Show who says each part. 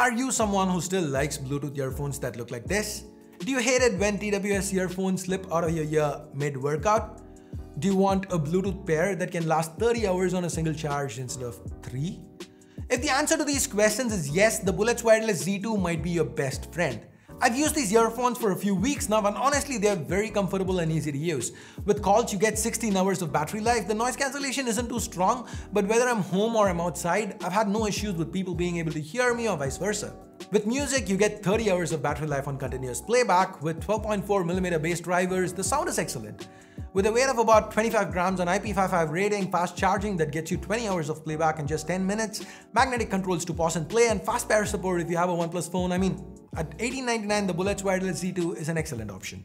Speaker 1: Are you someone who still likes Bluetooth earphones that look like this? Do you hate it when TWS earphones slip out of your ear mid-workout? Do you want a Bluetooth pair that can last 30 hours on a single charge instead of 3? If the answer to these questions is yes, the Bullets Wireless Z2 might be your best friend. I've used these earphones for a few weeks now and honestly they're very comfortable and easy to use. With calls you get 16 hours of battery life, the noise cancellation isn't too strong, but whether I'm home or I'm outside, I've had no issues with people being able to hear me or vice versa. With music, you get 30 hours of battery life on continuous playback. With 12.4mm bass drivers, the sound is excellent. With a weight of about 25 grams on IP55 rating, fast charging that gets you 20 hours of playback in just 10 minutes, magnetic controls to pause and play, and fast pair support if you have a OnePlus phone, I mean, at $18.99 the Bullets Wireless Z2 is an excellent option.